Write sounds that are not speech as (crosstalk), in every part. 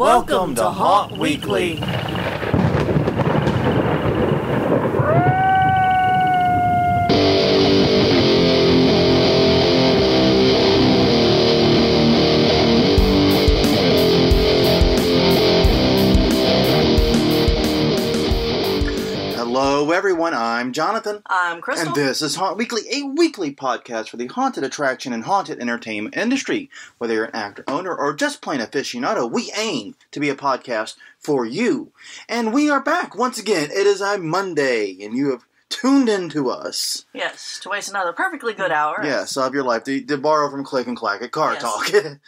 Welcome to Haunt Weekly. Jonathan, I'm Crystal. and this is Haunt Weekly, a weekly podcast for the haunted attraction and haunted entertainment industry. Whether you're an actor, owner, or just plain aficionado, we aim to be a podcast for you. And we are back once again. It is a Monday, and you have tuned in to us. yes, to waste another perfectly good hour. Yes, of your life. To, to borrow from Click and Clack at Car Yes. Talk. (laughs)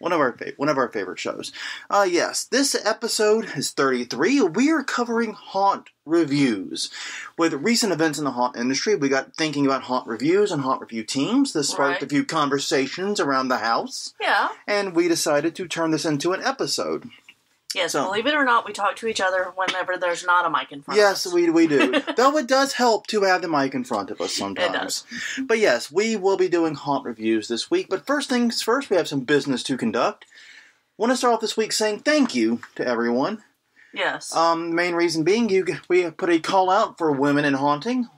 one of our fa- one of our favorite shows. Uh, yes, this episode is 33. We are covering haunt reviews. With recent events in the haunt industry, we got thinking about haunt reviews and haunt review teams. This sparked Right. a few conversations around the house, Yeah. and we decided to turn this into an episode. Yes, So- believe it or not, we talk to each other whenever there's not a mic in front Yes, of us. we, we do. (laughs) Though it does help to have the mic in front of us sometimes. It does. But yes, we will be doing haunt reviews this week. But first things first, we have some business to conduct. want to start off this week saying thank you to everyone. Yes. Um, the main reason being, you we have put a call out for women in haunting,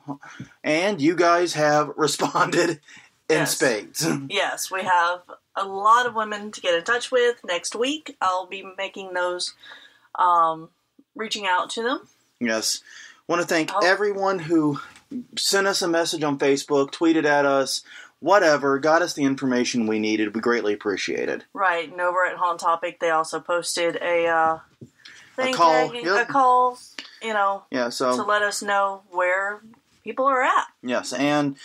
and you guys have (laughs) responded in Yes. spades. (laughs) yes, we have a lot of women to get in touch with. Next week, I'll be making those, um, reaching out to them. yes, want to thank Oh. everyone who sent us a message on Facebook, tweeted at us, whatever, got us the information we needed. We greatly appreciate it. Right, and over at Haunt Topic, they also posted a, uh, thing call, tagging- yep. a call, you know, Yeah, so to let us know where people are at. Yes, and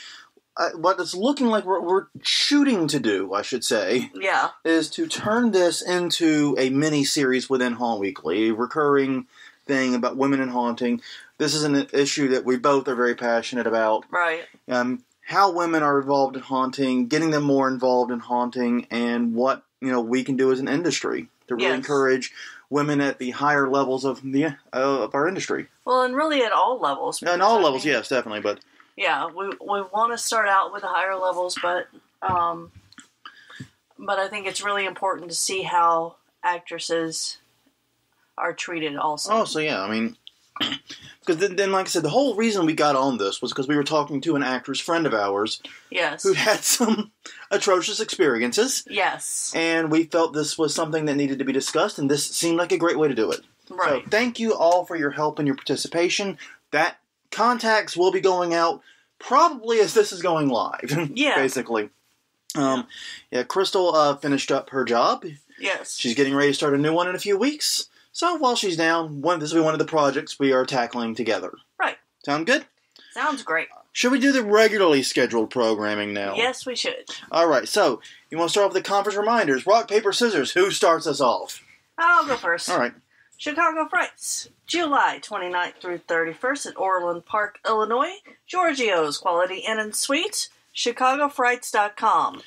uh, what it's looking like we're, we're shooting to do, I should say, Yeah. is to turn this into a mini series within Haunt Weekly, a recurring thing about women in haunting. This is an issue that we both are very passionate about. Right. Um, how women are involved in haunting, getting them more involved in haunting, and what you know we can do as an industry to really Yes. encourage women at the higher levels of the uh, of our industry. Well, and really at all levels. And because, all I levels, mean, yes, definitely, but Yeah, we we want to start out with the higher levels, but um, but I think it's really important to see how actresses are treated. Also, Oh, so yeah, I mean, (clears throat) because then, then, like I said, the whole reason we got on this was because we were talking to an actress friend of ours yes, who had some (laughs) atrocious experiences, yes, and we felt this was something that needed to be discussed, and this seemed like a great way to do it. right. So, thank you all for your help and your participation. That contacts will be going out probably as this is going live. (laughs) Yeah. basically. Um, yeah, Crystal uh, finished up her job. yes, She's getting ready to start a new one in a few weeks. So while she's down, one this will be one of the projects we are tackling together. Right. Sound good? sounds great. Should we do the regularly scheduled programming now? Yes, we should. All right. So you want to start off with the conference reminders? Rock, paper, scissors. Who starts us off? I'll go first. All right. Chicago Frights, July 29th through 31st at Orland Park, Illinois. Giorgio's Quality Inn and Suites, ChicagoFrights.com.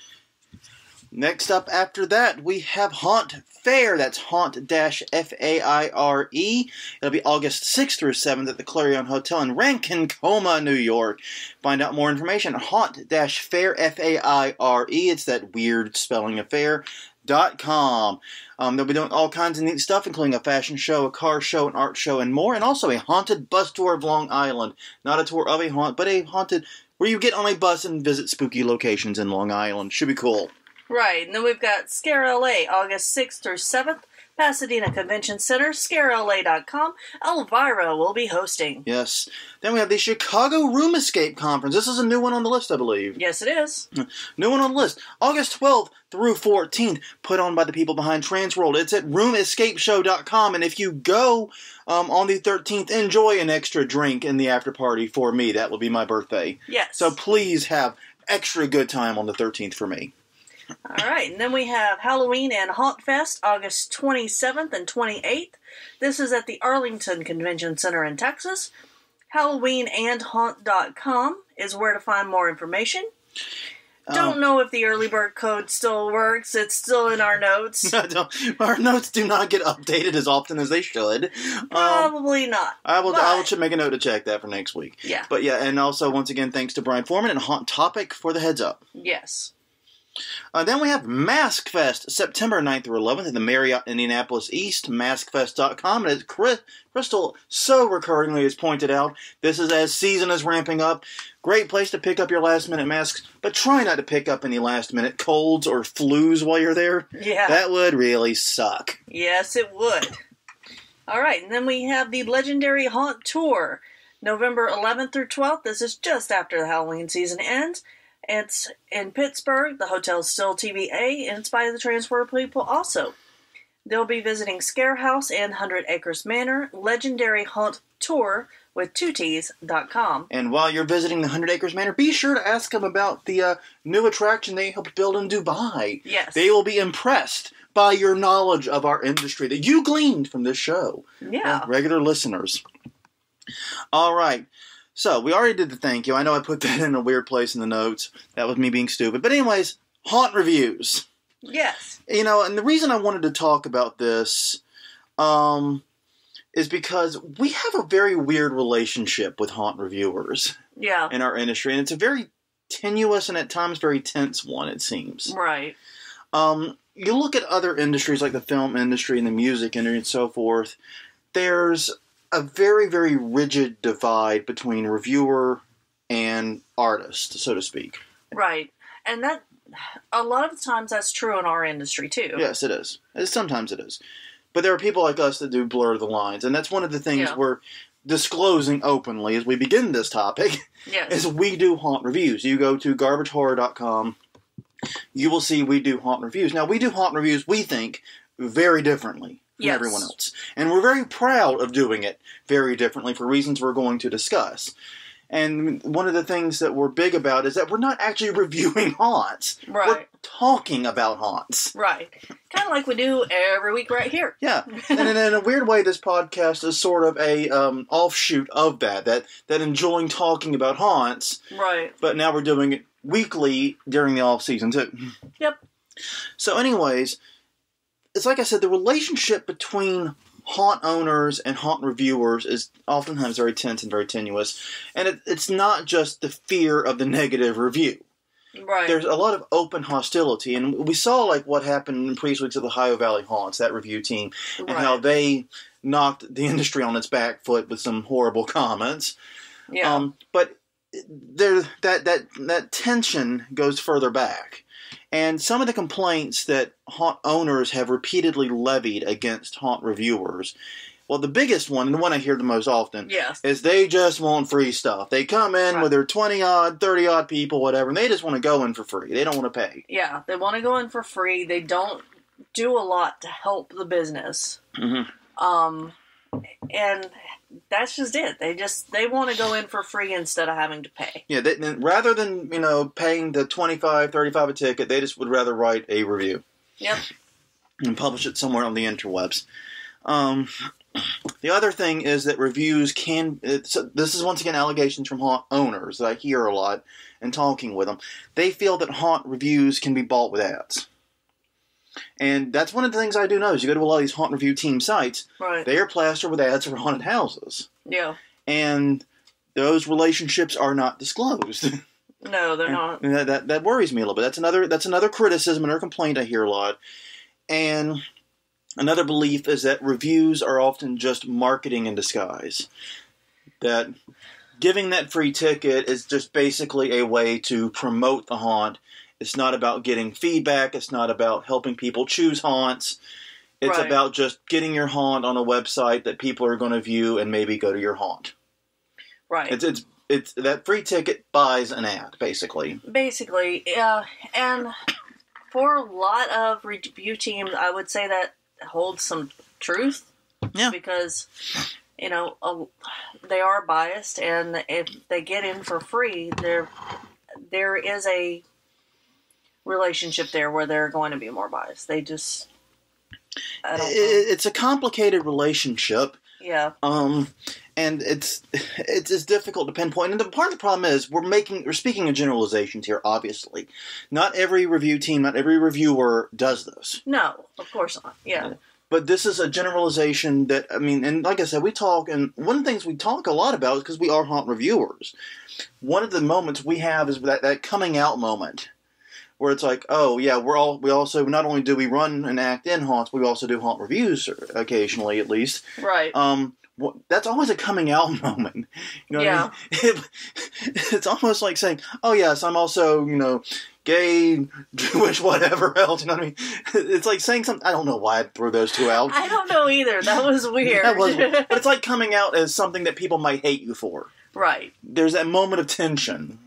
Next up after that, we have Haunt Faire. That's Haunt Dash F A I R E. It'll be August 6th through 7th at the Clarion Hotel in Ronkonkoma, New York. Find out more information at Haunt Dash Fair F A I R E. It's that weird spelling of fair. Um, they'll be doing all kinds of neat stuff, including a fashion show, a car show, an art show, and more, and also a haunted bus tour of Long Island. Not a tour of a haunt, but a haunted where you get on a bus and visit spooky locations in Long Island. Should be cool. Right, and then we've got Scare LA, August 6th through 7th, Pasadena Convention Center, ScareLA.com. Elvira will be hosting. Yes. Then we have the Chicago Room Escape Conference. This is a new one on the list, I believe. Yes, it is. New one on the list. August 12th through 14th, put on by the people behind Transworld. It's at roomescapeshow.com. And if you go um, on the 13th, enjoy an extra drink in the after party for me. That will be my birthday. Yes. So please have extra good time on the 13th for me. All right, and then we have Halloween and Haunt Fest, August 27th and 28th. This is at the Arlington Convention Center in Texas. HalloweenandHaunt.com is where to find more information. Don't Um, know if the early bird code still works. It's still in our notes. (laughs) our notes do not get updated as often as they should. Um, Probably not. I will. I will but- make a note to check that for next week. Yeah. But yeah, and also once again, thanks to Brian Foreman and Haunt Topic for the heads up. Yes. Uh, then we have Mask Fest, September 9th through 11th at the Marriott Indianapolis East, maskfest.com. And as Chris, Crystal so recurringly has pointed out, this is as season is ramping up. Great place to pick up your last minute masks, but try not to pick up any last minute colds or flus while you're there. Yeah. That would really suck. Yes, it would. All right, and then we have the Legendary Haunt Tour, November 11th through 12th. This is just after the Halloween season ends. It's in Pittsburgh. The hotel's still TBA, and it's by the Transworld People also. They'll be visiting Scare House and Hundred Acres Manor, Legendary Haunt Tour with two T's.com. And while you're visiting the Hundred Acres Manor, be sure to ask them about the uh, new attraction they helped build in Dubai. Yes. They will be impressed by your knowledge of our industry that you gleaned from this show. Yeah. Regular listeners. All right. So we already did the thank you. I know I put (laughs) that in a weird place in the notes. That was me being stupid. But anyways, haunt reviews. Yes. You know, and the reason I wanted to talk about this um, is because we have a very weird relationship with haunt reviewers Yeah. in our industry, and it's a very tenuous and at times very tense one. It seems. Right. Um, you look at other industries like the film industry and the music industry and so forth. There's a very very rigid divide between reviewer and artist, so to speak. Right. And that, a lot of the times that's true in our industry too. Yes, it is. Sometimes it is. But there are people like us that do blur the lines, and that's one of the things Yeah. we're disclosing openly as we begin this topic. Yes. is we do haunt reviews. You go to garbagehorror.com, you will see we do haunt reviews. Now, we do haunt reviews, we think, very differently Yes. everyone else. And we're very proud of doing it very differently for reasons we're going to discuss. And one of the things that we're big about is that we're not actually (laughs) reviewing haunts. Right. We're talking about haunts. Right. Kind of like we do every week right here. Yeah, and in, in a weird way, this podcast is sort of a um, offshoot of that. That that enjoying talking about haunts, Right. but now we're doing it weekly during the off season too. Yep. So, anyways, it's like I said, the relationship between haunt owners and haunt reviewers is oftentimes very tense and very tenuous, and it, it's not just the fear of the negative review. Right. There's a lot of open hostility, and we saw like what happened in previous weeks of the Ohio Valley Haunts, that review team, and right. how they knocked the (laughs) industry on its back foot with some horrible comments. yeah. Um, but there, that that that tension goes further back, and some of the complaints that haunt owners have repeatedly levied against haunt reviewers. Well, the biggest one, and the one I hear the most often, yes. is they just want free stuff. They come in Right. with their twenty odd, thirty odd people, whatever, and they just want to go in for free. They don't want to pay. Yeah. They want to go in for free. They don't do a lot to help the business. Mhm. Um, and that's just it. They just they want to go in for free instead of having to pay. Yeah, they, then rather than you know paying the 25 35 a ticket, they just would rather write a review. Yep. and publish it somewhere on the interwebs. Um, the other thing is that reviews can. This is once again allegations from haunt owners that I hear a lot and talking with them. They feel that haunt reviews can be bought with ads. And that's one of the things I do know is you go to a lot of these haunt review team sites, Right. they are plastered with ads for haunted houses. yeah. And those relationships are not disclosed. (laughs) No, they're not. And that, that that worries me a little bit. That's another that's another criticism and a complaint I hear a lot. And another belief is that reviews are often just marketing in disguise. That giving that free ticket is just basically a way to promote the haunt. It's not about getting feedback. It's not about helping people choose haunts. It's Right. about just getting your haunt on a website that people are going to view and maybe go to your haunt. Right. It's it's it's that free ticket buys an ad basically. Basically, yeah. And for a lot of review teams, I would say that holds some truth. Yeah. Because, you know, a, they are biased, and if they get in for free, there there is a relationship there where they're going to be more biased. They just, I don't know. It- it's a complicated relationship. Yeah, um and it's it's, it's difficult to pinpoint. And the part of the problem is we're making we're speaking in generalizations here obviously. Not every review team not every reviewer does this. No, of course not. Yeah, but this is a generalization that i mean and like i said we talk and one of the things we talk a lot about is because we are haunt reviewers. One of the moments we have is that, that coming out moment where it's like, oh yeah, we're all we also not only do we run and act in haunts, we also do haunt reviews occasionally, at least. Right. Um, that's always a coming out (laughs) moment. You know, what I mean? It- (laughs) it's almost like saying, "Oh yes, I'm also you know gay, (laughs) Jewish, whatever else." You know what I mean? It's like saying something. I don't know why I threw those two out. I don't know either. That was weird. That was, but it's like coming out as something that people might hate you for. right. There's that moment of tension.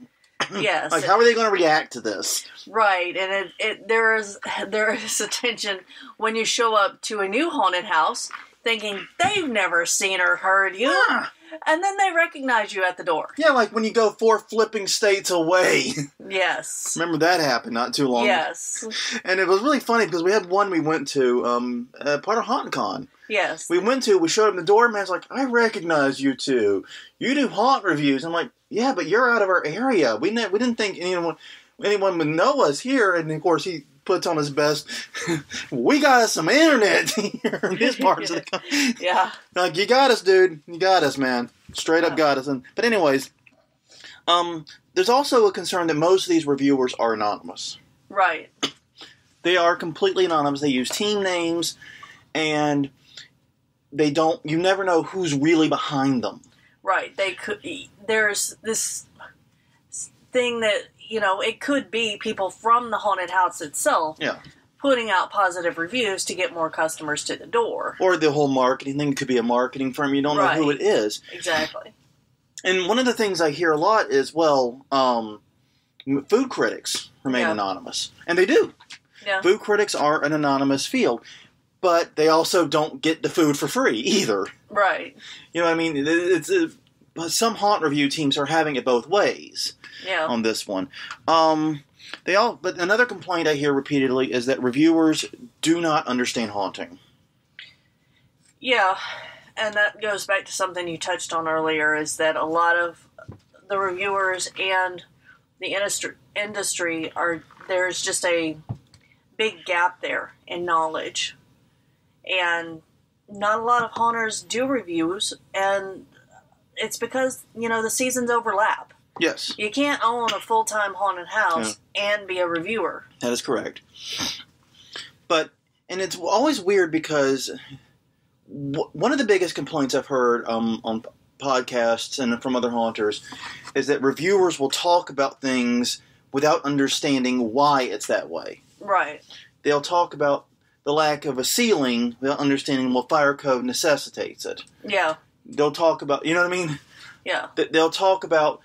Yes. Like, how are they going to react to this? Right, and it, it there is there is a tension when you show up to a new haunted house thinking they've never seen or heard you, Yeah, and then they recognize you at the door. yeah, like when you go four flipping states away. Yes. (laughs) Remember that happened not too long. Yes. (laughs) And it was really funny because we had one we went to, um, uh, part of HauntCon. Yes. We went to, we showed him the door, man's like, I recognize you two. You do haunt reviews. I'm like, yeah, but you're out of our area. We ne- we didn't think anyone anyone would know us here. And of course, he puts on his best. (laughs) we got us some internet (laughs) here in his parts of the (laughs) country. Yeah. Like, you got us, dude. You got us, man. Straight up Yeah. got us. And but anyways, um, there's also a concern that most of these reviewers are anonymous. Right. They are completely anonymous. They use team names, and they don't. You never know who's really behind them. Right. They could. There's this thing that you know it could be people from the haunted house itself. Yeah. Putting out positive reviews to get more customers to the door. Or the whole marketing thing could be a marketing firm. You don't know who it is. Exactly. And one of the things I hear a lot is, well, um, food critics remain Yeah. anonymous, and they do. Yeah. Food critics are an anonymous field, but they also don't get the food for free either. Right. You know what I mean? It's, it's some haunt review teams are having it both ways Yeah. on this one. Um, they all, but another complaint I hear repeatedly is that reviewers do not understand haunting. Yeah, and that goes back to something you touched on earlier is that a lot of the reviewers and the industry industry are there's just a big gap there in knowledge. And not a lot of haunters do reviews and it's because, you know, the seasons overlap. Yes, You can't own a full-time haunted house and be a reviewer. that is correct. But and it's always weird because w- one of the biggest complaints I've heard um, on podcasts and from other haunters is that reviewers will talk about things without understanding why it's that way. Right. They'll talk about the lack of a ceiling without understanding well fire code necessitates it. Yeah. They'll talk about you know what I mean. Yeah. They'll talk about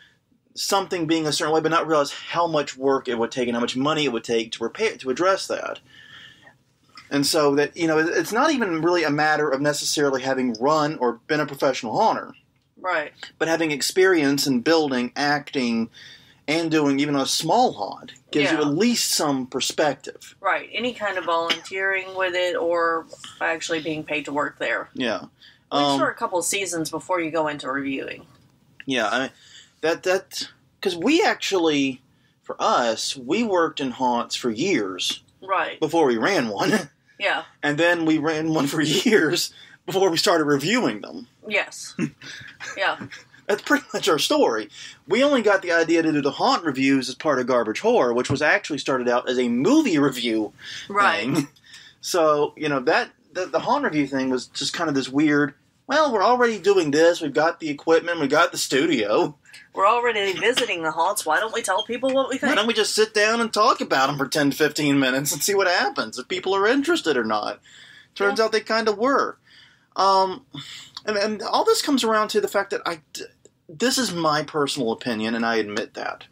something being a certain way, but not realize how much work it would take and how much money it would take to repair to address that. And so that you know, it's not even really a matter of necessarily having run or been a professional haunter, Right. but having experience in building, acting, and doing even a small haunt gives you at least some perspective. Right. Any kind of volunteering with it or actually being paid to work there. Yeah. At least Um, for a couple of seasons before you go into reviewing. Yeah, I mean, that that because we actually, for us, we worked in haunts for years Right. before we ran one, (laughs) Yeah. and then we ran one for (laughs) years before we started reviewing them. Yes. (laughs) yeah. That's pretty much our story. We only got the idea to do the haunt reviews as part of Garbage Horror, which was actually started out as a movie review Right. thing. So you know that the, the haunt review thing was just kind of this weird. Well, we're already doing this. We've got the equipment. We've got the studio. We're already visiting the haunts. Why don't we tell people what we think? Why don't we just sit down and talk about them for 10 15 minutes and see what happens if people are interested or not? Turns out they kind of were. Um, and, and all this comes around to the fact that I. This is my personal opinion, and I admit that.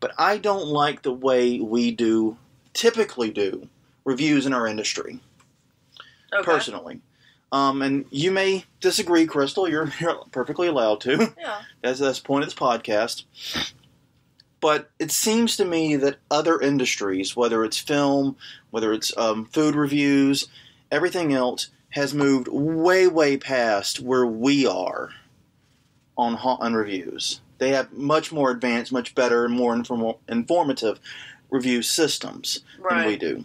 But I don't like the way we do, typically do, reviews in our industry, okay. personally. Um, and you may disagree, Crystal. You're, (laughs) you're perfectly allowed to. (laughs) Yeah. That's that's the point of this podcast. But it seems to me that other industries, whether it's film, whether it's um, food reviews, everything else, has moved way, way past where we are on on reviews. They have much more advanced, much better, and more inform- informative review systems than we do.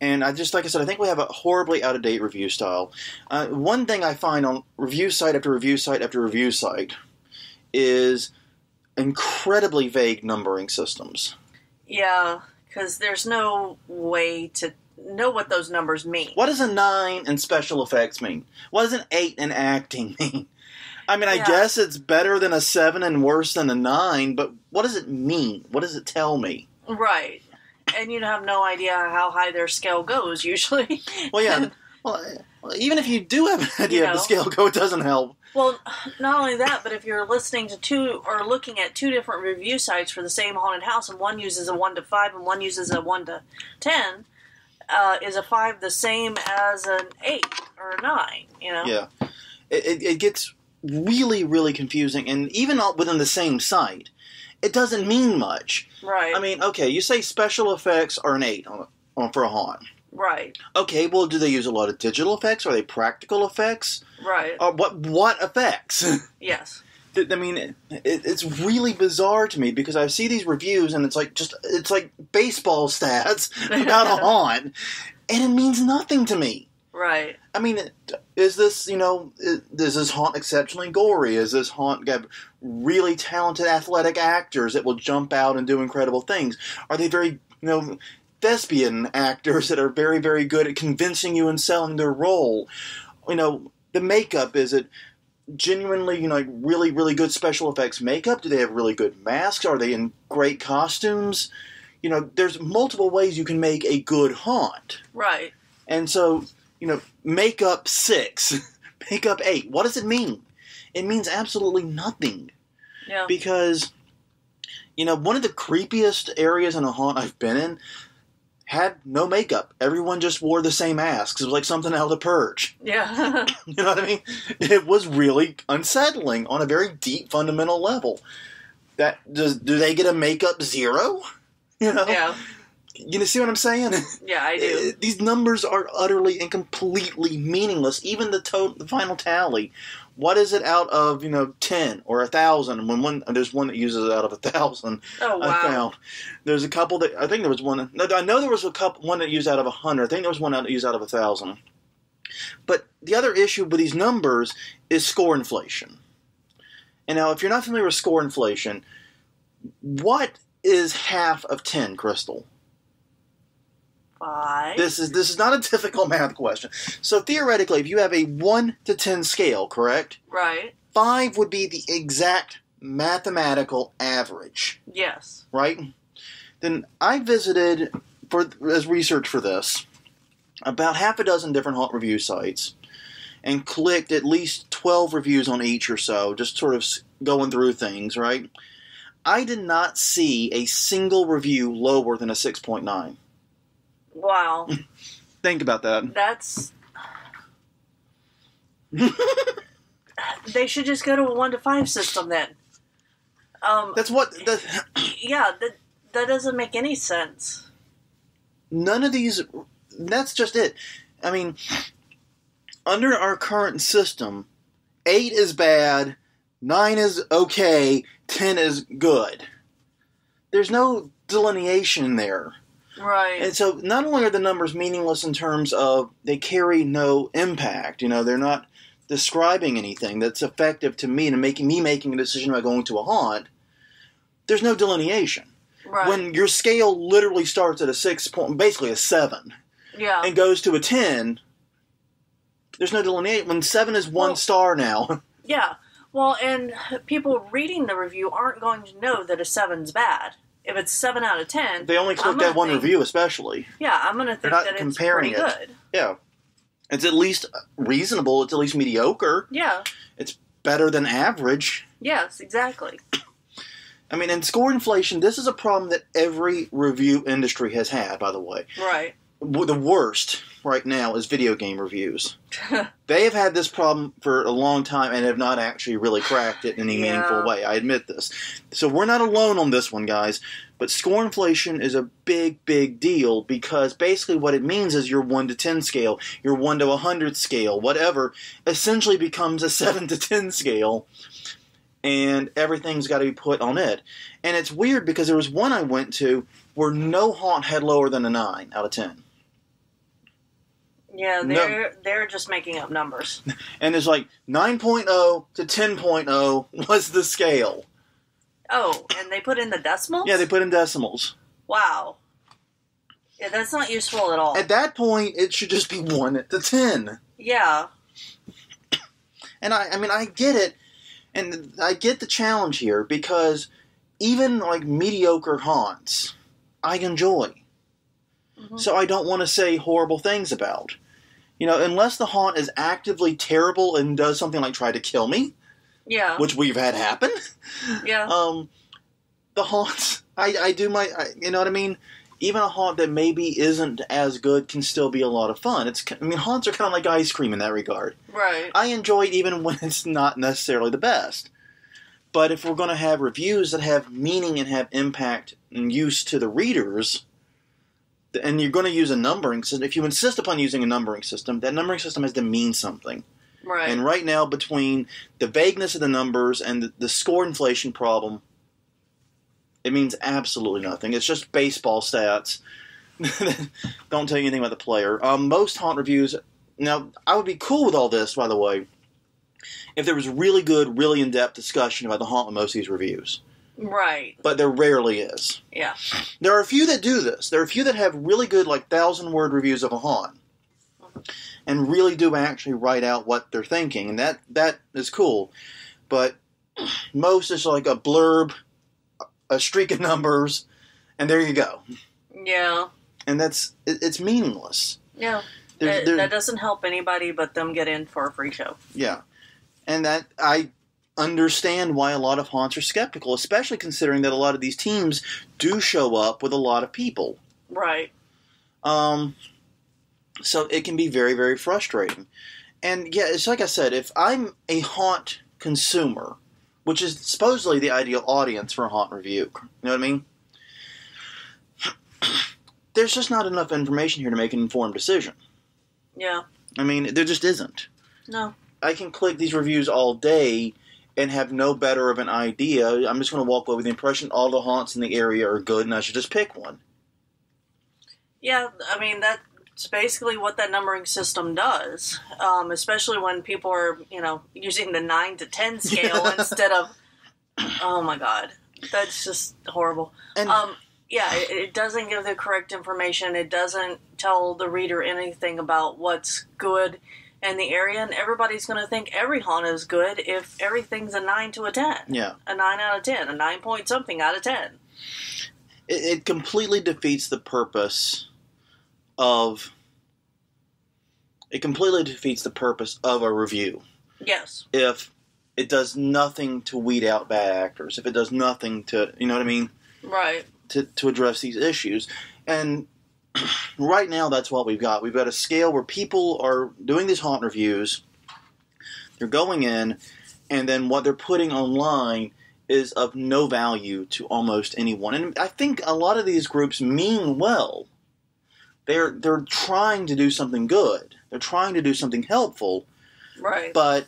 And I just like I said, I think we have a horribly out of date review style. Uh, one thing I find on review site after review site after review site is incredibly vague numbering systems. Yeah, because there's no way to know what those numbers mean. What does a nine in special effects mean? What does an eight in acting (laughs) mean? I mean, I guess it's better than a seven and worse than a nine, but what does it mean? What does it tell me? Right. And you have no idea how high their scale goes usually. Well, yeah. (laughs) well, even if you do have an idea You of the scale go, it doesn't help. Well, not only that, but if you're listening to two or looking at two different review sites for the same haunted house, and one uses a one to five and one uses a one to ten, uh, is a five the same as an eight or a nine? You know? Yeah, it, it, it gets really, really confusing, and even within the same site, it doesn't mean much. Right. I mean, okay, you say special effects are an eight on, on for a haunt. right. Okay, well, do they use a lot of digital effects? Are they practical effects? Right. Or what? What effects? (laughs) Yes. I mean, it, it's really bizarre to me because I see these reviews and it's like just it's like baseball (laughs) stats about a (laughs) haunt, and it means nothing to me. Right. I mean, is this you know is, is this haunt exceptionally gory? Is this haunt got really talented athletic actors that will jump out and do incredible things? Are they very you know thespian actors that are very very good at convincing you and selling their role? You know, the makeup is it genuinely you know like really really good special effects makeup? Do they have really good masks? Are they in great costumes? You know, there's multiple ways you can make a good haunt. Right. And so, you know, make up six, (laughs) make up eight. What does it mean? It means absolutely nothing Yeah. because, you know, one of the creepiest areas in a haunt I've been in had no makeup. Everyone just wore the same masks. It was like something out of the purge. (laughs) Yeah. (laughs) You know what I mean? It was really unsettling on a very deep, fundamental level. That does do they get a makeup zero? You know, yeah. You see what I'm saying? (laughs) Yeah, I do. Uh, These numbers are utterly and completely meaningless. Even the total, the final tally. What is it out of you know ten or a thousand? When one there's one that uses it out of a thousand. Oh I wow. found there's a couple that I think there was one. No, I know there was a couple one that used out of a hundred. I think there was one that used out of a thousand. But the other issue with these numbers is score inflation. And now, if you're not familiar with score inflation, what is half of ten, Crystal? Five. This is this is not a difficult math question. So theoretically, if you have a one to ten scale, correct, Right. five would be the exact mathematical average, Yes. right? Then I visited for as research for this about half a dozen different haunt review sites and clicked at least 12 reviews on each or so, just sort of going through things, right? I did not see a single review lower than a 6.9. Wow. (laughs) Think about that. That's. they should just go to a one to five system then. Um. That's what the, Yeah. That that doesn't make any sense. none of these that's just it i mean under our current system 8 is bad 9 is okay 10 is good there's no delineation there Right. and so not only are the numbers meaningless in terms of they carry no impact you know they're not describing anything that's effective to me and making me making a decision about going to a haunt there's no delineation right. when your scale literally starts at a six point basically a seven yeah. and goes to a 10, there's no delineation. When 7 is one Well- star now, (laughs) Yeah. Well, and people reading the review aren't going to know that a seven's bad. If it's seven out of ten, they only click that one think- review, especially. Yeah, I'm going to think not that it's comparing pretty it. good. Yeah. It's at least reasonable. It's at least mediocre. Yeah. It's better than average. Yes. Exactly. (coughs) I mean, in score inflation, this is a problem that every review industry has had, by the way. Right. The worst right now is video game reviews. (laughs) they have had this problem for a long time and have not actually really cracked it in any Yeah. meaningful way. I admit this. So we're not alone on this one, guys. But score inflation is a big, big deal because basically what it means is your 1 to 10 scale, your 1 to 100 scale, whatever, essentially becomes a (laughs) 7 to 10 scale. And everything's got to be put on it. And it's weird because there was one I went to where no haunt had lower than a 9 out of 10. Yeah, they're they're just making up numbers. (laughs) and it's like 9.0 to 10.0 was the scale. Oh, and they put in the decimals. Yeah, they put in decimals. Wow. Yeah, that's not useful at all. At that point, it should just be one to ten. yeah. And I, I mean, I get it, and I get the challenge here because even like mediocre haunts, I enjoy. Mhm. So I don't want to say horrible things about. You know, unless the haunt is actively terrible and does something like try to kill me, Yeah. which we've had happen. yeah. (laughs) Um, the haunts, I, I do my, I, you know what I mean. Even a haunt that maybe isn't as good can still be a lot of fun. It's, I mean, haunts are kind of like ice cream in that regard. right. I enjoy it even when it's not necessarily the best. But if we're going to have reviews that have meaning and have impact and use to the readers, and you're going to use a numbering system, if you insist upon using a numbering system, that numbering system has to mean something. Right. And right now, between the vagueness of the numbers and the, the score inflation problem, it means absolutely nothing. It's just baseball stats. (laughs) Don't tell you anything about the player. Um, most haunt reviews. Now, I would be cool with all this, by the way, if there was really good, really in depth discussion about the haunt with most of these reviews. Right. But there rarely is. Yeah. There are a few that do this. There are a few that have really good, like thousand word reviews of a haunt, and really do actually write out what they're thinking, and that that is cool. But most is like a blurb, a streak of numbers, and there you go. Yeah. And that's it, it's meaningless. Yeah. There's, That- there- that doesn't help anybody but them get in for a free show. yeah, and that I understand why a lot of haunts are skeptical, especially considering that a lot of these teams do show up with a lot of people. Right. Um, so it can be very, very frustrating. And yeah, it's like I said, if I'm a haunt consumer, which is supposedly the ideal audience for a haunt review, you know what I mean? (clears throat) There's just not enough information here to make an informed decision. Yeah. I mean, there just isn't. No. I can click these reviews all day and have no better of an idea. I'm just going to walk away with the impression all the haunts in the area are good and I should just pick one. Yeah, I mean that's basically what that numbering system does. Um, especially when people are, you know, using the nine to ten scale (laughs) instead of. Oh my god, that's just horrible. And Um, yeah, it, it doesn't give the correct information. It doesn't tell the reader anything about what's good in the area, and everybody's going to think every haunt is good if everything's a nine to a ten, yeah. a nine out of ten, a nine point something out of ten. it, it completely defeats the purpose of it completely defeats the purpose of a review Yes. if it does nothing to weed out bad actors if it does nothing to you know what i mean Right. to, to address these issues and (clears throat) right now that's what we've got we've got a scale where people are doing these haunt reviews they're going in and then what they're putting online is of no value to almost anyone and i think a lot of these groups mean well they're they're trying to do something good they're trying to do something helpful Right. but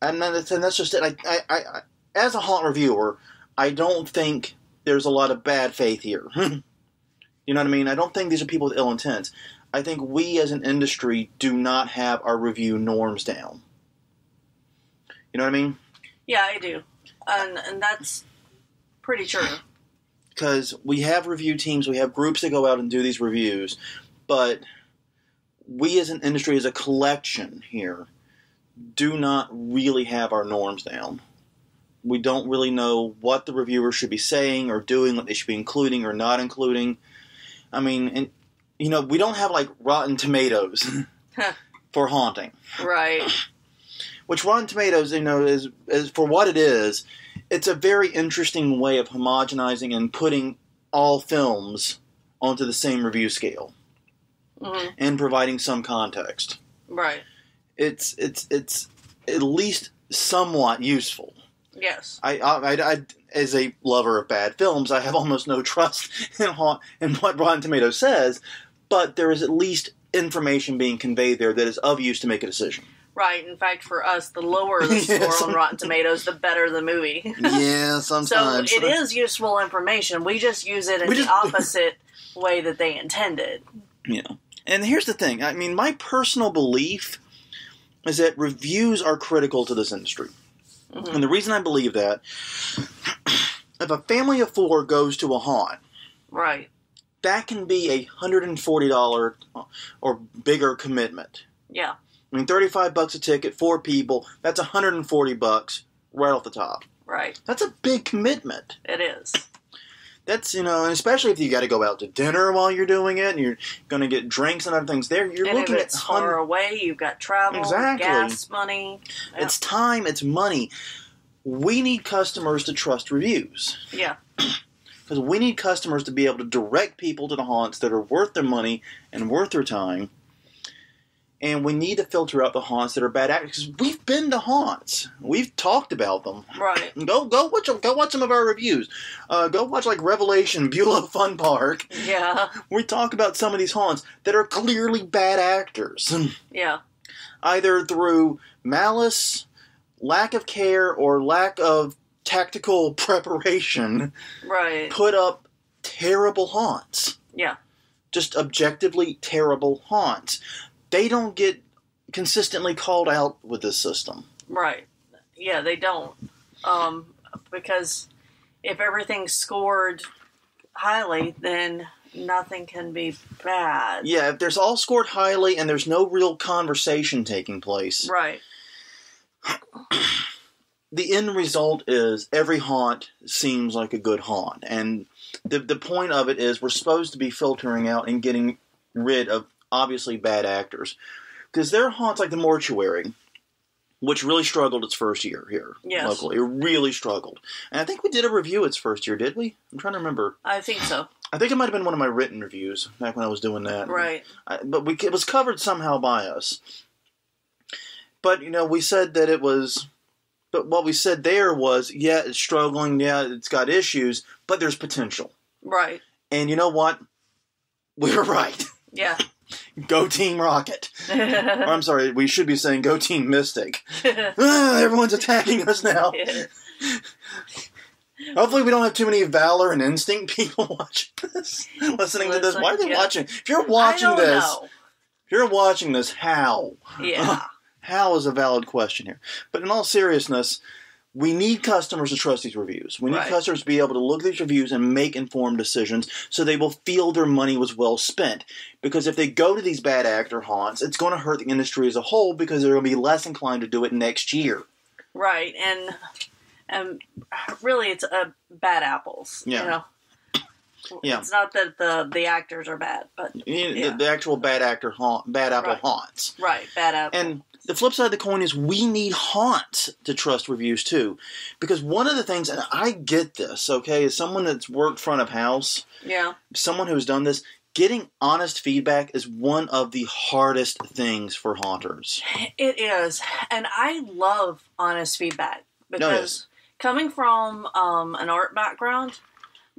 and that's, and that's just it. I, I, I- as a haunt reviewer, I don't think there's a lot of bad faith here. (laughs) you know what I mean? I don't think these are people with ill intent. I think we as an industry do not have our review norms down. You know what I mean? Yeah, I do, and and that's pretty true. Because we have review teams, we have groups that go out and do these reviews, but we as an industry, as a collection here, do not really have our norms down. We don't really know what the reviewers should be saying or doing, what they should be including or not including. I mean, and you know, we don't have like Rotten Tomatoes (laughs) for haunting, Right. (sighs) which Rotten Tomatoes, you know, is, is for what it is. It's a very interesting way of homogenizing and putting all films onto the same review scale hmm and providing some context. Right. It's it's it's at least somewhat useful. Yes. I, I, I, I- as a lover of bad films, I have almost no (laughs) trust in, in what Rotten Tomatoes says, but there is at least information being conveyed there that is of use to make a decision. Right. In fact, for us, the lower the (laughs) score Yes. on Rotten Tomatoes, the better the movie. (laughs) yeah, sometimes. so it is useful information. We just use it in We the just- opposite way that they intended. You know. And here's the thing. I mean, my personal belief is that reviews are critical to this industry. Mhm. And the reason I believe that, if a family of four goes to a haunt, Right. That can be a hundred and forty dollar or bigger commitment. Yeah. I mean, thirty-five bucks a ticket, four people. That's hundred and forty bucks right off the top. Right. That's a big commitment. It is. That's you know, and especially if you got to go out to dinner while you're doing it, and you're going to get drinks and other things. There, you're and looking at it's hun- far away, you've got travel, Exactly. gas money. It's time, it's money. We need customers to trust reviews yeah. (clears throat) because we need customers to be able to direct people to the haunts that are worth their money and worth their time. And we need to filter out the haunts that are bad actors because we've been to haunts. We've talked about them. Right. (laughs) Go go watch go watch some of our reviews. Uh, go watch like Revelation Beulah Fun Park. Yeah. We talk about some of these haunts that are clearly bad actors, (laughs) Yeah. either through malice, lack of care, or lack of tactical (laughs) preparation. Right. Put up terrible haunts, Yeah. just objectively terrible haunts. They don't get consistently called out with this system. Right. Yeah, they don't. Um, because if everything's scored highly, then nothing can be bad. Yeah, if there's all scored highly and there's no real conversation taking place, Right. (clears throat) the end result is every haunt seems like a good haunt. And the, the point of it is we're supposed to be filtering out and getting rid of obviously bad actors. Because there are haunts like the mortuary, which really struggled its first year here Yes. locally. It really struggled. And I think we did a review its first year, did we? I'm trying to remember. I think so. I think it might have been one of my written reviews back when I was doing that. Right. I, but we, it was covered somehow by us. But you know, we said that it was. But what we said there was, yeah, it's struggling. Yeah, it's got issues, but there's potential. Right. And you know what? (laughs) We were right. Yeah. Go Team Rocket. (laughs) Or, I'm sorry, we should be saying Go Team Mystic. (laughs) Ah, everyone's attacking us now. (laughs) Hopefully, we don't have too many Valor and Instinct people watching this, listening to this. Why are they Yeah. watching? If you're watching this, know. if you're watching this, how? Yeah. How is a valid question here. But in all seriousness, we need customers to trust these reviews. We need Right. customers to be able to look at these reviews and make informed decisions so they will feel their money was well spent. Because if they go to these bad actor haunts, it's going to hurt the industry as a whole because they're going to be less inclined to do it next year. Right. And and really, it's uh, bad apples. Yeah. You know. Yeah. It's not that the the actors are bad, but You know, Yeah. the, the actual bad actor haunt, bad apple Right. haunts. right, bad apples. And the flip side of the coin is we need haunts to trust reviews too. Because one of the things, and I get this, okay, as someone that's worked front of house, yeah. someone who's done this, getting honest feedback is one of the hardest things for haunters. It is, and I love honest feedback because yes. coming from um, an art background,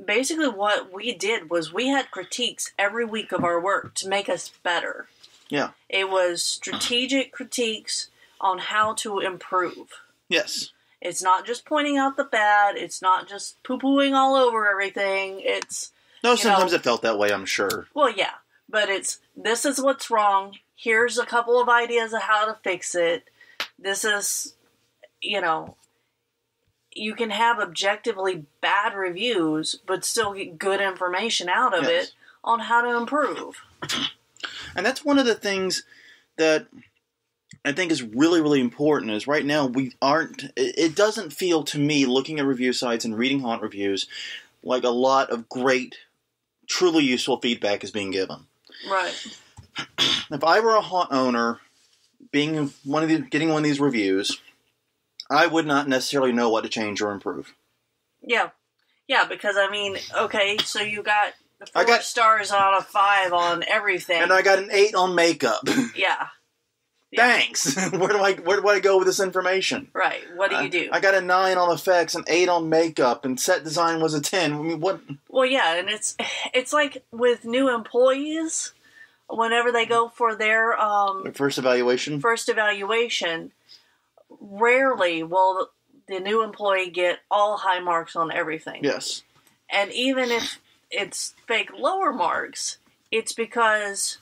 basically what we did was we had critiques every week of our work to make us better. Yeah. It was strategic critiques on how to improve. Yes. It's not just pointing out the bad. It's not just poo pooing all over everything. It's No, sometimes know- it felt that way, I'm sure. Well, yeah, but it's this is what's wrong. Here's a couple of ideas of how to fix it. This is, you know, you can have objectively bad reviews, but still get good information out of Yes. it on how to improve. And that's one of the things that I think is really, really important is right now we aren't, it doesn't feel to me, looking at review sites and reading haunt reviews, like a lot of great, truly useful feedback is being given. Right. (clears throat) If I were a haunt owner, being one of the, getting one of these reviews, I would not necessarily know what to change or improve. Yeah. Yeah, because I mean, okay, so you got four I got- stars out of five on everything. And I got an eight on makeup. (laughs) yeah. Thanks. (laughs) where do I where do I go with this information? Right. What do you do? I, I got a nine on effects, an eight on makeup, and set design was a ten. I mean, what? Well, yeah, and it's it's like with new employees, whenever they go for their um, First evaluation. first evaluation, rarely will the new employee get all high marks on everything. Yes. And even if it's fake lower marks, it's because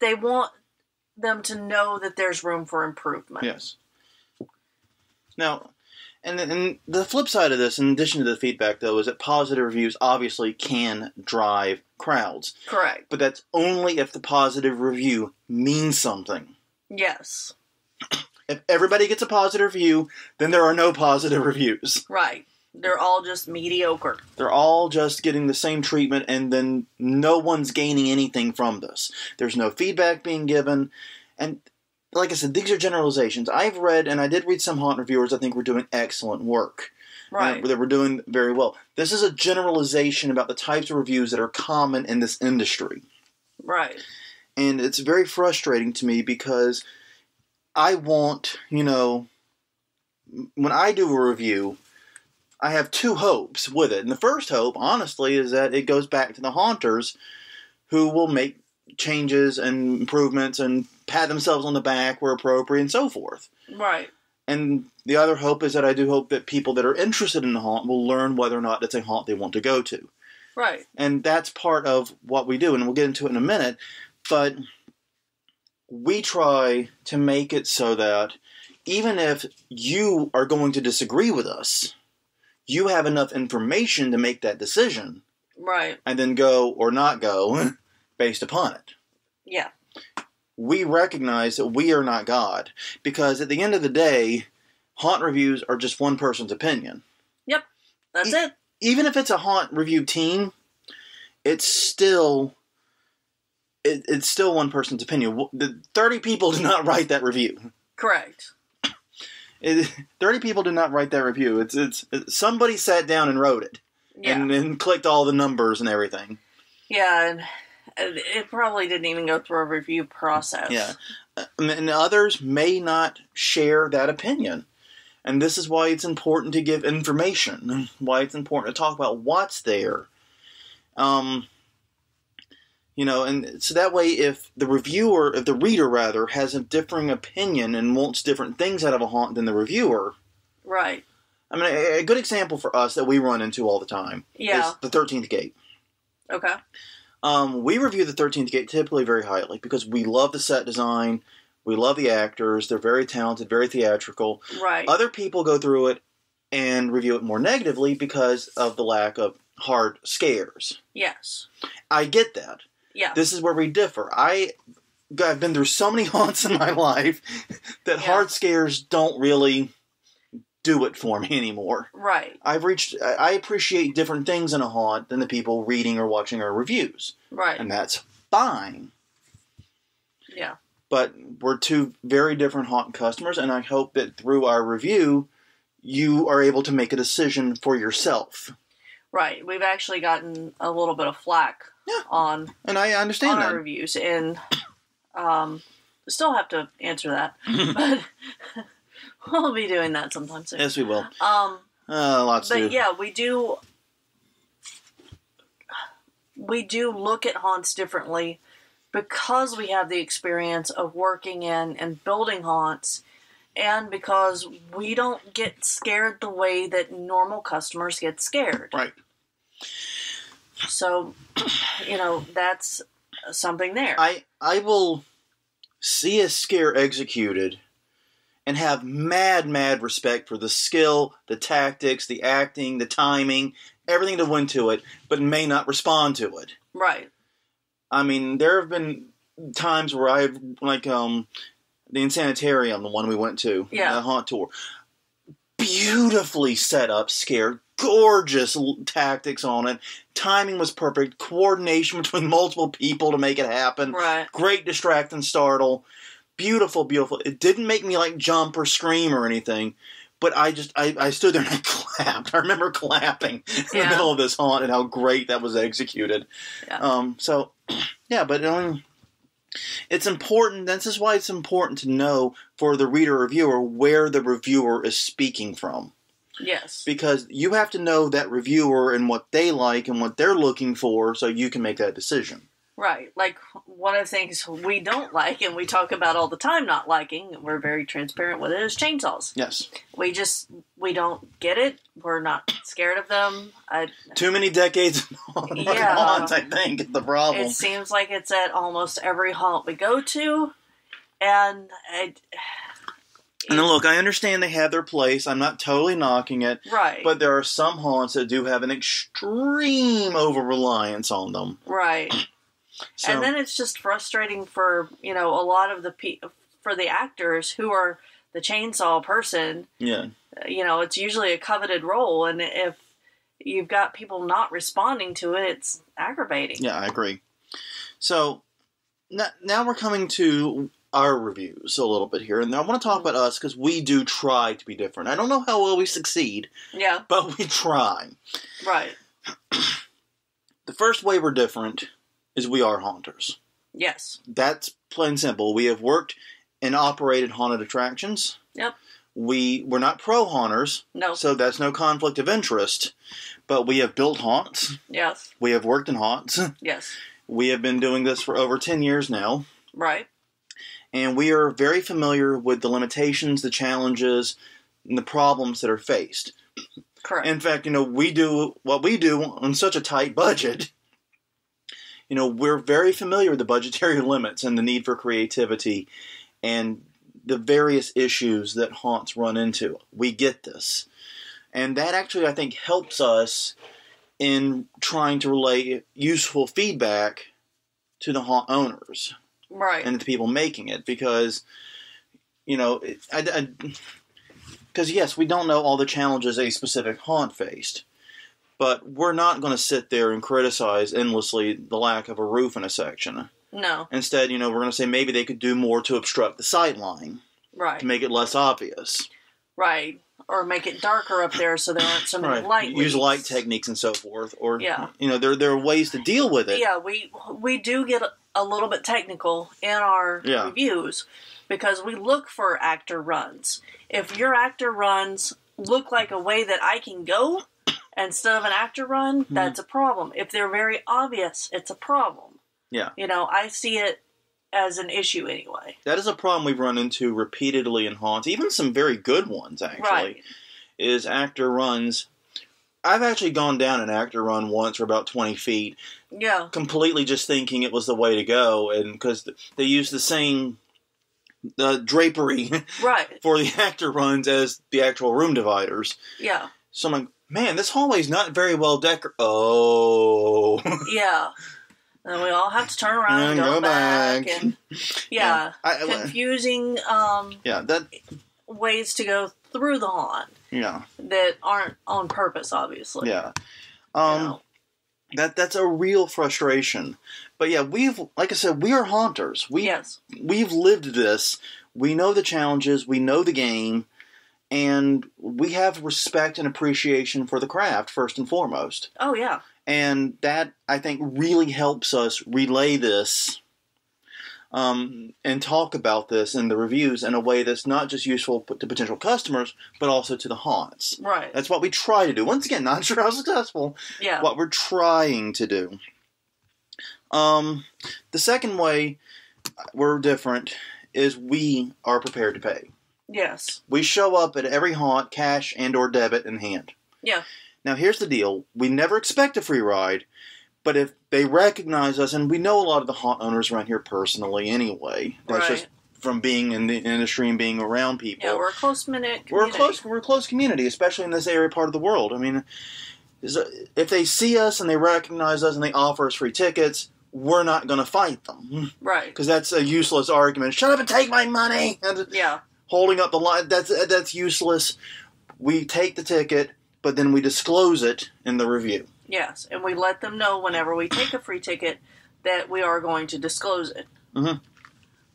they want them to know that there's room for improvement. Yes. Now, And, and the flip side of this, in addition to the feedback, though, is that positive reviews obviously can drive crowds. Correct. But that's only if the positive review means something. Yes. If everybody gets a positive review, then there are no positive reviews. Right. They're all just mediocre. They're all just getting the same treatment, and then no one's gaining anything from this. There's no feedback being given. And like I said, these are generalizations. I've read, and I did read some haunt reviewers I think were doing excellent work. Right. Uh, that were doing very well. This is a generalization about the types of reviews that are common in this industry. Right. And it's very frustrating to me because I want, you know, when I do a review, I have two hopes with it. And the first hope, honestly, is that it goes back to the haunters who will make changes and improvements and pat themselves on the back where appropriate and so forth. Right. And the other hope is that I do hope that people that are interested in the haunt will learn whether or not it's a haunt they want to go to. Right. And that's part of what we do, and we'll get into it in a minute. But we try to make it so that even if you are going to disagree with us, you have enough information to make that decision Right. and then go or not go (laughs) based upon it. Yeah. We recognize that we are not God because at the end of the day, haunt reviews are just one person's opinion. Yep. That's E- it. even if it's a haunt review team, it's still it, it's still one person's opinion. The thirty people did not write that review. Correct. It, (laughs) thirty people did not write that review. It's, it's somebody sat down and wrote it Yeah. and, and clicked all the numbers and everything. yeah. It probably didn't even go through a review process. Yeah. Uh, And others may not share that opinion. And this is why it's important to give information, why it's important to talk about what's there. Um, you know, and so that way, if the reviewer, if the reader rather, has a differing opinion and wants different things out of a haunt than the reviewer, Right. I mean, a, a good example for us that we run into all the time Yeah. is the 13th Gate. Okay. Um, we review the 13th Gate typically very highly because we love the set design, we love the actors, they're very talented, very theatrical. Right. Other people go through it and review it more negatively because of the lack of hard scares. yes. I get that. Yeah. This is where we differ. I I've been through so many (laughs) haunts in my life that Yeah. hard scares don't really do it for me (laughs) anymore. right. I've reached I I appreciate different things in a haunt than the people reading or watching our reviews, Right. and that's fine. yeah. But we're two very different haunt customers, and I hope that through our review, you are able to make a decision for yourself. Right. We've actually gotten a little bit of flack Yeah. on And I understand that. reviews, and um, still have to answer that, (laughs) but (laughs) we'll be doing that sometime soon. Yes, we will. Um, Uh, lots but do. yeah, we do. We do look at haunts differently because we have the experience of working in and building haunts, and because we don't get scared the way that normal customers get scared. Right. So, (clears throat) you know, that's something there. I I will see a scare executed and have mad mad respect for the skill, the tactics, the acting, the timing, everything that went to it, but may not respond to it. right. I mean, there have been times where I've like um the Insanitarium, the one we went to, Yeah. the haunt tour, beautifully set up, scare, gorgeous l- tactics on it. Timing was perfect, coordination (laughs) between multiple people to make it happen. Right. Great distract and startle. Beautiful, beautiful. It didn't make me like jump or scream or anything, but I just I, I stood there and I (laughs) clapped. I remember clapping (laughs) in the middle of this haunt and how great that was executed. Yeah. Um. So, (clears throat) yeah, but mean, it's important. This is why it's important to know for the reader reviewer where the reviewer is speaking from Yes. because you have to know that reviewer and what they like and what they're looking for so you can make that decision. Right. Like one of the things we don't like and we talk about all the time not liking, we're very transparent with it, is chainsaws. Yes. We just we don't get it. We're not scared of them. I, Too many decades (laughs) on Yeah. haunts, I think, is the problem. it seems like it's at almost every haunt we go to, and I, And then look, I understand they have their place. I'm not totally knocking it, right, but there are some haunts that do have an extreme over reliance on them. right. So, and then it's just frustrating for you know a lot of the pe- for the actors who are the chainsaw person. yeah, You know, it's usually a coveted role, and if you've got people not responding to it, it's aggravating. yeah, I agree. So now, now we're coming to our reviews a little bit here, and I want to talk about us because we do try to be different. I don't know how well we succeed, Yeah, but we try. right. The first way we're different is we are haunters. Yes. That's plain and simple. We have worked and operated haunted attractions. Yep. We we're not pro haunters, No. so that's no conflict of interest. But we have built haunts. Yes. We have worked in haunts. Yes. We have been doing this for over ten years now, Right. and we are very familiar with the limitations, the challenges, and the problems that are faced. Correct. In fact, you know, we do what we do on such a tight budget. You know, we're very familiar with the budgetary (laughs) limits and the need for creativity and the various issues that haunts run into. We get this. And that actually, I think, helps us in trying to relay useful feedback to the haunt owners right. and the people making it because, you know, because yes, we don't know all the challenges a specific haunt faced, but we're not going to sit there and criticize endlessly the lack of a roof in a section. no. Instead, you know, we're going to say maybe they could do more to obstruct the sight line Right. to make it less obvious. Right. Or make it darker up there so there aren't so many Right. light. Use leaks. light techniques and so forth, or Yeah. you know, there there are ways to deal with it. Yeah, we we do get a, a little bit technical in our Yeah. reviews because we look for actor runs. If your actor runs look like a way that I can go instead of an actor run, Mm-hmm. that's a problem. If they're very obvious, it's a problem. Yeah. You know, I see it as an issue anyway. That is a problem we've run into repeatedly in haunts, even some very good ones actually. Right. is actor runs. I've actually gone down an actor run once for about 20 feet, Yeah. completely just thinking it was the way to go, and because they use the same uh, drapery (laughs) Right. for the (laughs) actor runs as the actual room dividers. Yeah. So I'm like, man, this hallway's not very well decorated. Oh, (laughs) Yeah. And we all have to turn around and, And go, go back, back. and (laughs) yeah, I- I- confusing um, yeah, that, ways to go through the haunt yeah, that aren't on purpose, obviously. yeah. You Um, know? that that's a real frustration. But yeah, we've like I said, we are haunters. We yes. we've lived this. We know the challenges. We know the game, and we have respect and appreciation for the craft first and foremost. Oh yeah. And that I think really helps us relay this um, and talk about this in the reviews in a way that's not just useful to potential customers, but also to the haunts. Right. That's what we try to do. Once again, (laughs) not sure how successful, yeah. what we're trying to do. Um, the second way we're different is we are prepared to pay. Yes. We show up at every haunt, cash and or debit in hand. Yeah. Now here's the deal: we never expect a free ride, but if they recognize us, and we know a lot of the haunt owners around here personally, anyway. That's Right. just from being in the industry and being around people. Yeah, we're a close minute. We're a community. close. We're a close community, especially in this area part of the world. I mean, if they see us and they recognize us and they offer us free tickets, we're not going to fight them Right. (laughs) because that's a useless argument. Shut up and take my money. And (laughs) Yeah. Holding up the line that's that's useless. We take the ticket, but then we disclose it in the review. Yes. And we let them know whenever we take a free ticket that we are going to disclose it. Mhm.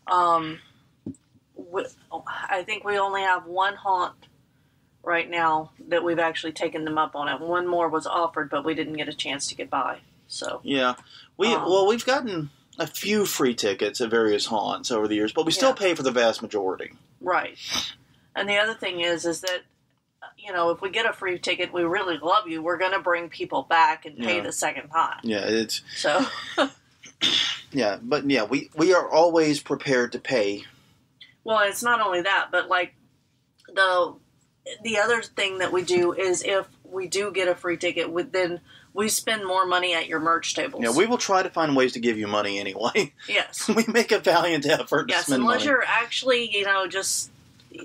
Um, we, I think we only have one haunt right now that we've actually taken them up on it. One more was offered, but we didn't get a chance to get by. So Yeah, we Um, well we've gotten a few free tickets at various haunts over the years, but we still Yeah. pay for the vast majority. right. And the other thing is, is that you know if we get a free ticket, we really love you. We're going to bring people back and pay Yeah. the second time. Yeah, it's So (laughs) yeah, but yeah, we we are always prepared to pay. Well, it's not only that, but like the the other thing that we do is if we do get a free ticket, we, then we spend more money at your merch tables. Yeah, we will try to find ways to give you money anyway. (laughs) yes, we make a valiant effort to yes, spend unless money. you're actually you know just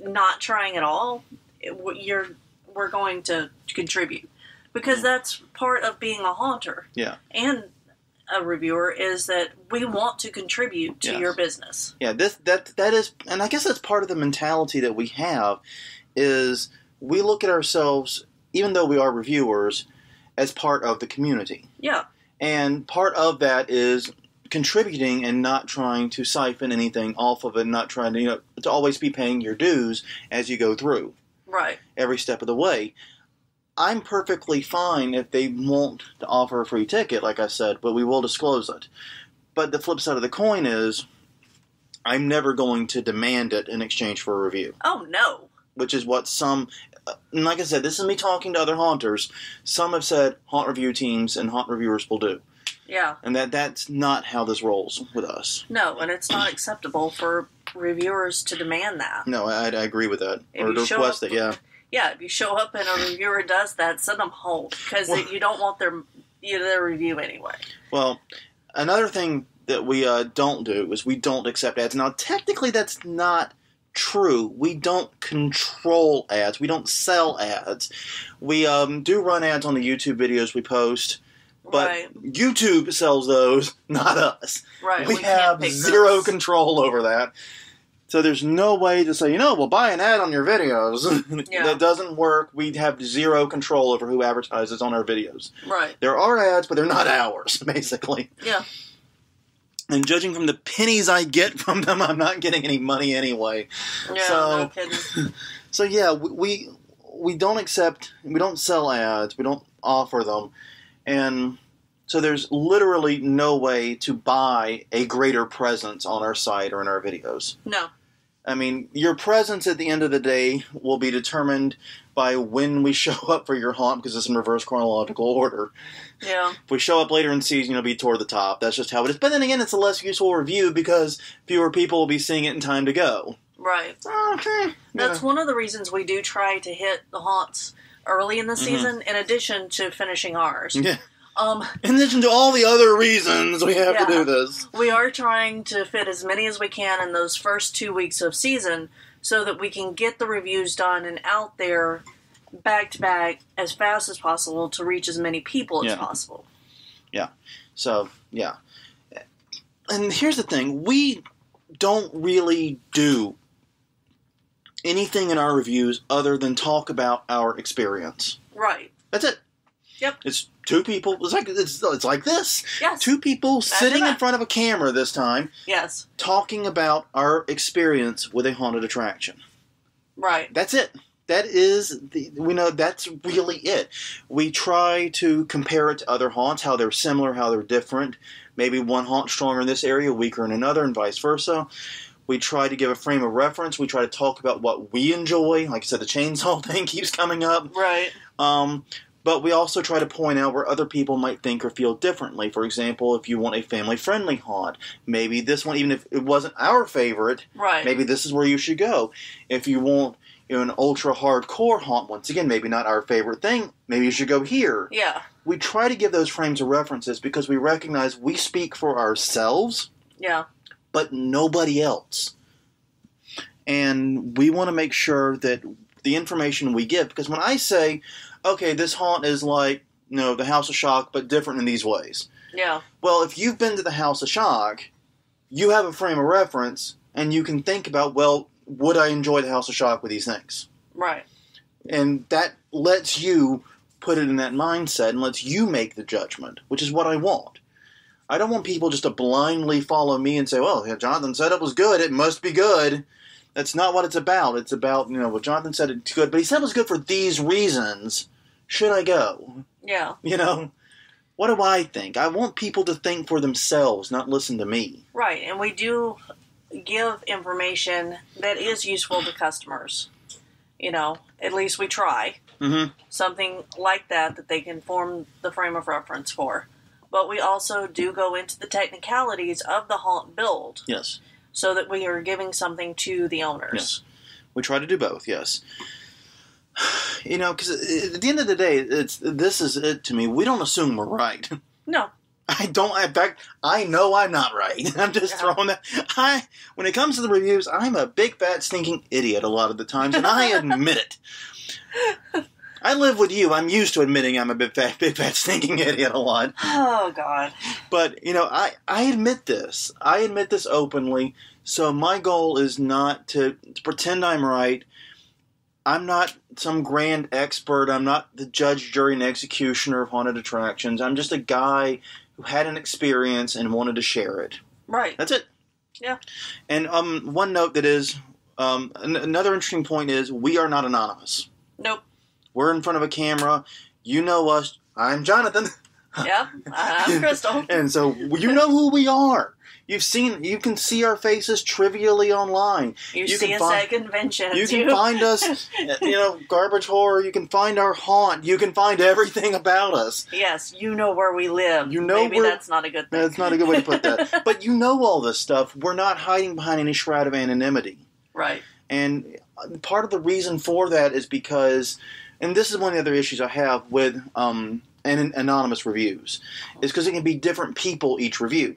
not trying at all, you're we're going to contribute because that's part of being a haunter. Yeah. and a reviewer is that we want to contribute to Yes. your business. Yeah, this that that is, and I guess that's part of the mentality that we have is we look at ourselves, even though we are reviewers, as part of the community, Yeah, and part of that is contributing and not trying to siphon anything off of it, not trying to you know to always be paying your dues as you go through right. every step of the way. I'm perfectly fine if they want to offer a free ticket, like I said, but we will disclose it. But the flip side of the coin is, I'm never going to demand it in exchange for a review, Oh no. which is what some, and like I said, this is me talking to other haunters. Some have said haunt review teams and haunt reviewers will do, Yeah. and that that's not how this rolls with us. No, and it's not acceptable for reviewers to demand that. No, I, I agree with that, If or to request up- it. Yeah, Yeah, if you show up and a reviewer does that, send them home because Well- you don't want their you know, their review anyway. Well, another thing that we uh, don't do is we don't accept ads. Now, technically, that's not true. We don't control ads. We don't sell ads. We um, do run ads on the YouTube videos we post, but right, YouTube sells those, (laughs) not us. right. we, can't have zero those. control over that. So there's no way to say, you know, we'll buy an ad on your videos. (laughs) Yeah. that doesn't work. We have zero control over who advertises on our videos. Right. There are ads, but they're not ours, (laughs) basically. Yeah. And judging from the pennies I get (laughs) from them, I'm not getting any money anyway. Yeah. So- no kidding. (laughs) So yeah, we we, we don't accept, we don't sell ads, we don't offer them, and so there's literally no way to buy a greater presence on our site or in our videos. No. I mean, your presence at the end of the day will be determined by when we (laughs) show up for your haunt because it's in reverse chronological order. Yeah. If we show up later in season, you'll be toward the top. That's just how it is. But then again, it's a less useful review because fewer people will be seeing it in time to go. Right. Okay. That's one of the reasons we do try to hit the haunts early in the mm-hmm. season, in addition to finishing ours. Yeah. Um, In addition to all the other reasons we have Yeah. to do this. we are trying to fit as many as we can in those first two weeks of season so that we can get the reviews done and out there back to back as fast as possible to reach as many people as Yeah. possible. Yeah. So, yeah. And here's the thing we don't really do anything in our reviews other than talk about our experience. Right. That's it. Yep. It's two people. It's like it's, it's like this. Yes. Two people sitting in front of a camera this time, Yes. talking about our experience with a haunted attraction. Right. That's it. That is the we know that's really it. We try to compare it to other haunts, how they're similar, how they're different. Maybe one haunt stronger in this area, weaker in another, and vice versa. We try to give a frame of reference. We try to talk about what we enjoy. Like I said, the chainsaw (laughs) thing keeps coming up. Right. Um, but we also try to point out where other people might think or feel differently. For example, if you want a family friendly haunt, maybe this one, even if it wasn't our favorite, Right. maybe this is where you should go. If you want you know, an ultra hardcore haunt, once again, maybe not our favorite thing, maybe you should go here. Yeah. We try to give those frames of references because we recognize we speak for ourselves, Yeah. but nobody else. And we want to make sure that the information we give, because when I say, okay, this haunt is like, you know, the House of Shock, but different in these ways. Yeah. Well, if you've been to the House of Shock, you have a frame of reference, and you can think about, well, would I enjoy the House of Shock with these things? Right. And that lets you put it in that mindset and lets you make the judgment, which is what I want. I don't want people just to blindly follow me and say, well, yeah, Jonathan said it was good, it must be good. That's not what it's about. It's about, you know, well, Jonathan said it's good, but he said it was good for these reasons. Should I go? Yeah. You know? What do I think? I want people to think for themselves, not listen to me. Right. And we do give information that is useful to customers. You know, at least we try. Mm-hmm. Something like that that they can form the frame of reference for. But we also do go into the technicalities of the haunt build Yes. so that we are giving something to the owners. Yes. We try to do both, yes. (sighs) You know, because uh, at the end of the day, it's this is it to me. We don't assume we're right. (laughs) No. I don't. In fact, I know I'm not right. (laughs) I'm just Yeah. throwing that. I, when it comes to the reviews, I'm a big fat stinking idiot a lot of the times, and I admit it. (laughs) I live with you. I'm used to admitting I'm a big fat, big fat stinking idiot a lot. Oh God. But you know, I I admit this. I admit this openly. So my goal is not to, to pretend I'm right. I'm not some grand expert. I'm not the judge, jury, and executioner of haunted attractions. I'm just a guy who had an experience and wanted to share it. Right. That's it. Yeah. And um, one note that is um, an- another interesting point is we are not anonymous. Nope. We're in front of a camera. You know us. I'm Jonathan. (laughs) (laughs) Yeah. I'm Crystal. and so you know who we are. You've seen, you can see our faces trivially online. You, You see can us find- at conventions. You can find us, (laughs) you know, garbage horror. You can find our haunt. You can find everything about us. Yes, you know where we live. You know Maybe where- that's not a good thing. That's not a good way to put that. (laughs) But you know all this stuff. We're not hiding behind any shroud of anonymity. right. And part of the reason for that is because, and this is one of the other issues I have with um, an, anonymous reviews, is because it can be different people each review.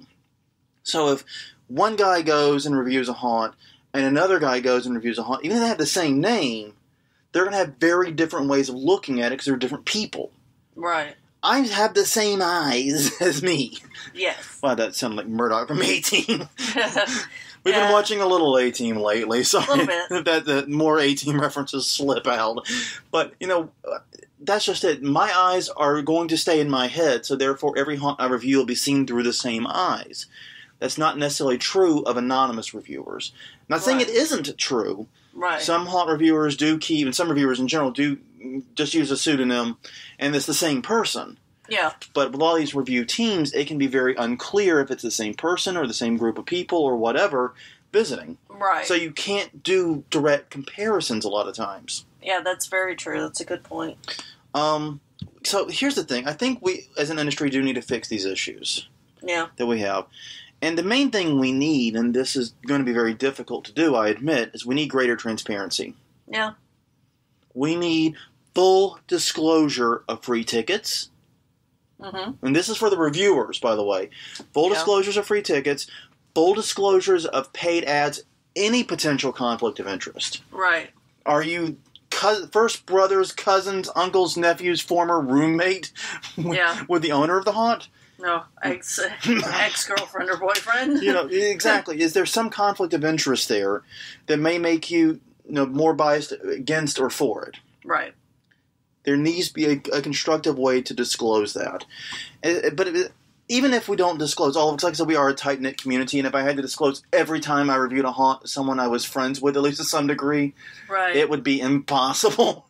So if one guy goes and reviews a haunt, and another guy goes and reviews a haunt, even if they have the same name, they're going to have very different ways of looking at it because they're different people. Right. I have the same eyes (laughs) as me. Yes. Wow, that sounded like Murdock from A Team. (laughs) We've Yeah. been watching a little A Team lately. (laughs) so that the more A Team references slip out, but you know that's just it. My eyes are going to stay in my head, so therefore every haunt I review will be seen through the same eyes. That's not necessarily true of anonymous reviewers. Not saying it Right. isn't true. right. Some haunt reviewers do keep, and some reviewers in general do just use a pseudonym, and it's the same person. yeah. But with all these review teams, it can be very unclear if it's the same person or the same group of people or whatever visiting. Right. So you can't do direct comparisons a lot of times. Yeah, that's very true. That's a good point. Um, so here's the thing: I think we, as an industry, do need to fix these issues Yeah. that we have. And the main thing we need, and this is going to be very difficult to do, I admit, is we need greater transparency. Yeah. We need full disclosure of free tickets. Mm-hmm. And this is for the reviewers, by the way. Full Yeah. disclosures of free tickets, full disclosures of paid ads, any potential conflict of interest. Right. Are you first brothers, cousins, uncles, nephews, former roommate with, (laughs) Yeah. with the owner of the haunt? No, ex (laughs) ex girlfriend or boyfriend. You know, exactly. Is there some conflict of interest there that may make you, you know, more biased against or for it? right. There needs to be a, a constructive way to disclose that. Uh, But it, even if we don't disclose all of it, like I said, we are a tight knit community, and if I had to disclose every time I reviewed a haunt someone I was friends with, at least to some degree, Right. it would be impossible.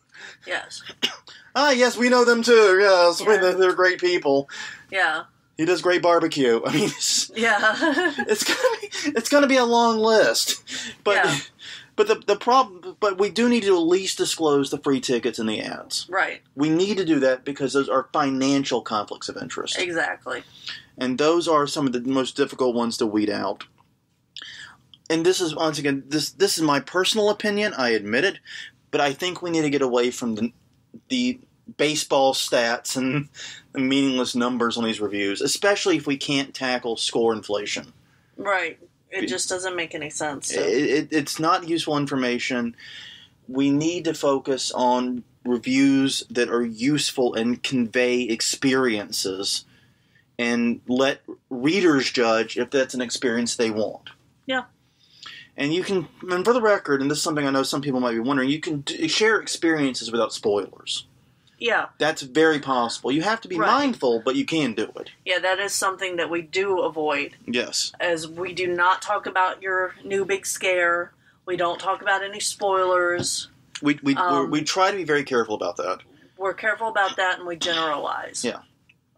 yes. (coughs) ah, yes, we know them too. Yes, Yeah. they're, they're great people. Yeah. He does great barbecue. (laughs) I mean, it's, Yeah. (laughs) it's gonna be it's gonna be a long list, but Yeah. But the the problem but we do need to at least disclose the free tickets and the ads. right. We need to do that because those are financial conflicts of interest. Exactly. and those are some of the most difficult ones to weed out. And this is once again this this is my personal opinion. I admit it, but I think we need to get away from the the baseball stats and (laughs) the meaningless numbers on these reviews, especially if we can't tackle score inflation. Right. It just doesn't make any sense. It, it, it's not useful information. We need to focus on reviews that are useful and convey experiences and let readers judge if that's an experience they want. Yeah. And you can, and for the record, and this is something I know some people might be wondering, you can d- share experiences without spoilers. Yeah. That's very possible. You have to be Right. mindful, but you can do it. Yeah, that is something that we do avoid Yes. as we do not talk about your new big scare. We don't talk about any spoilers. We, we, Um, we try to be very careful about that. We're careful about that and we generalize. Yeah.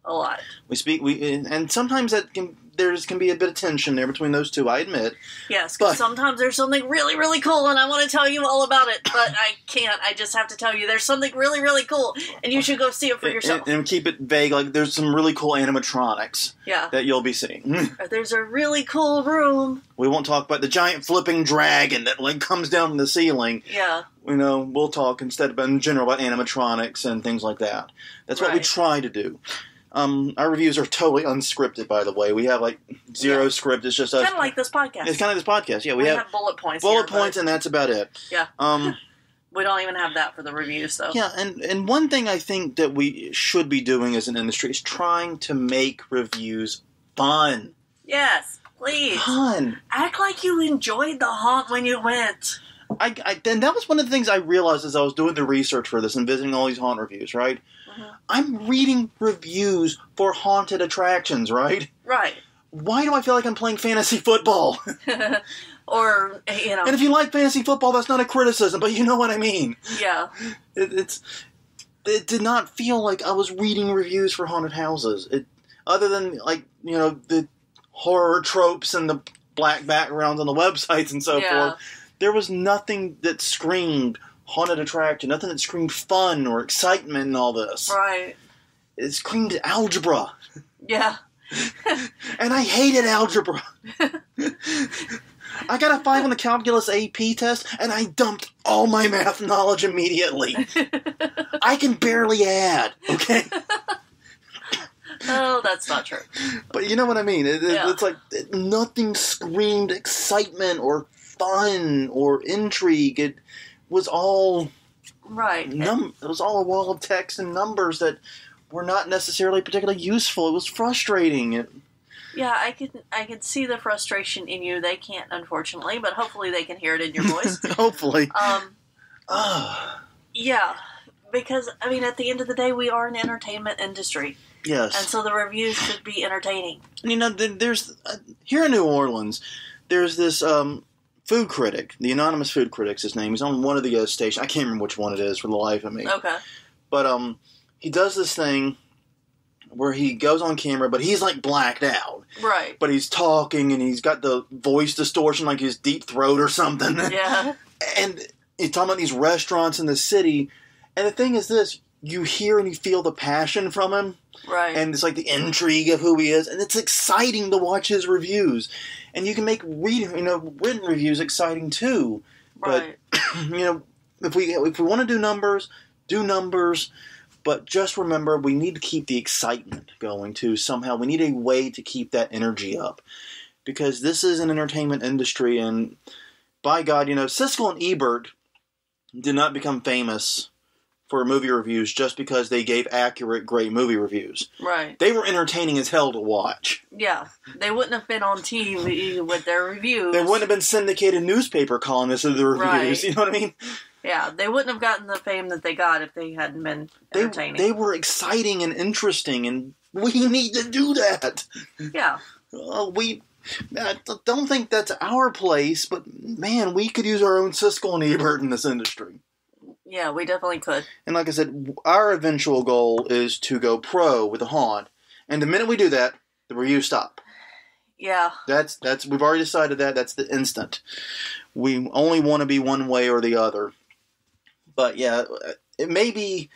A lot. We speak, we, and and sometimes that can, there's can be a bit of tension there between those two, I admit. Yes, because But- sometimes there's something really, really cool and I want to tell you all about it, but (laughs) I can't. I just have to tell you there's something really, really cool and you should go see it for yourself. and keep it vague, like there's some really cool animatronics yeah. that you'll be seeing. (laughs) Uh, there's a really cool room. we won't talk about the giant flipping dragon that like comes down from the ceiling. Yeah. You know, we'll talk instead of in general about animatronics and things like that. That's what we try to do. Um, our reviews are totally unscripted, by the way. We have like zero Yeah. script. It's just us. Kind of like this podcast. it's kind of this podcast. Yeah, we, we have, have, bullet points. bullet here, but points, and that's about it. Yeah. Um. (laughs) we don't even have that for the reviews, though. Yeah, and and one thing I think that we should be doing as an industry is trying to make reviews fun. Yes, please Fun. act like you enjoyed the haunt when you went. I, I then that was one of the things I realized as I was doing the research for this and visiting all these haunt reviews. Right, Mhm. I'm reading reviews for haunted attractions. Right. Right. Why do I feel like I'm playing fantasy football? (laughs) (laughs) or you know, and if you like fantasy football, that's not a criticism, but you know what I mean. yeah, It, it's it did not feel like I was reading reviews for haunted houses. It other than like you know the horror tropes and the black backgrounds on the (laughs) websites and so Yeah. forth. There was nothing that screamed haunted attraction, nothing that screamed fun or excitement and all this. right, It screamed algebra, yeah, (laughs) and I hated algebra. (laughs) I got a five on the calculus AP test, and I dumped all my math knowledge immediately. (laughs) I can barely add, okay? oh, that's not true. But you know what I mean? It, it- Yeah. It's like it- nothing screamed excitement or fun or intrigue. It was all Right, num. It was all a wall of text and numbers that were not necessarily particularly useful. It was frustrating. It, yeah, I can I can see the frustration in you. They can't, unfortunately, but hopefully they can hear it in your voice. (laughs) hopefully, um, ah, (sighs) yeah, because I mean, at the end of the day, we are an entertainment industry, yes. and so the reviews should be entertaining. you know, there's uh, here in New Orleans, there's this um, food critic, the anonymous food critic's his name. He's on one of the uh, stations. I can't remember which one it is for the life of me. Okay, But um, he does this thing where he goes on camera, but he's like blacked out. right, But he's talking and he's got the voice distortion, like his deep throat or something. yeah, (laughs) and he's talking about these restaurants in the city. And the thing is, this you hear and you feel the passion from him right, and it's like the intrigue of who he is, and it's exciting to watch his reviews. And you can make reading, you know, written reviews exciting too. but- right, (clears throat) you know, if we if we want to do numbers, do numbers. But just remember, we need to keep the excitement going too. Somehow, we need a way to keep that energy up, because this is an entertainment industry, and by God, you know, Siskel and Ebert did not become famous for movie reviews just because they gave accurate, great movie reviews. right. They were entertaining as hell to watch. Yeah, they wouldn't have been on TV with their reviews. They wouldn't have been syndicated newspaper columnists of the reviews. Right. (laughs) You know what I mean? Yeah, they wouldn't have gotten the fame that they got if they hadn't been They, entertaining. they were exciting and interesting, and we (laughs) need to do that. yeah, Uh, we I don't think that's our place, but man, we could use our own Siskel and Ebert in this industry. Yeah, we definitely could. And like I said, our eventual goal is to go pro with the haunt, and the minute we do that, the reviews stop. Yeah, That's that's we've already decided that. That's the instant. We only want to be one way or the other. But yeah, it may be.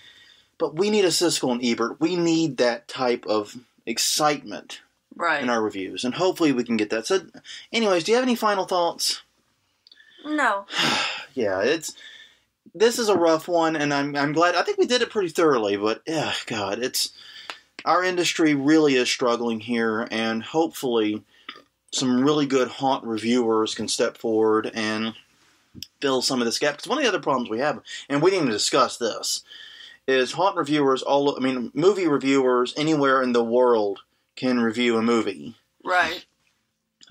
But we need a Siskel and Ebert. We need that type of excitement right. in our reviews, and hopefully we can get that. So, anyways, do you have any final thoughts? no, (sighs) Yeah, it's this is a rough one, and I'm I'm glad. I think we did it pretty thoroughly, but yeah, God, it's our industry really is struggling here, and hopefully, some really good haunt reviewers can step forward and fill some of this gap. Because one of the other problems we have, and we didn't even discuss this, is haunt reviewers. All I mean, movie reviewers anywhere in the world can review a movie. right.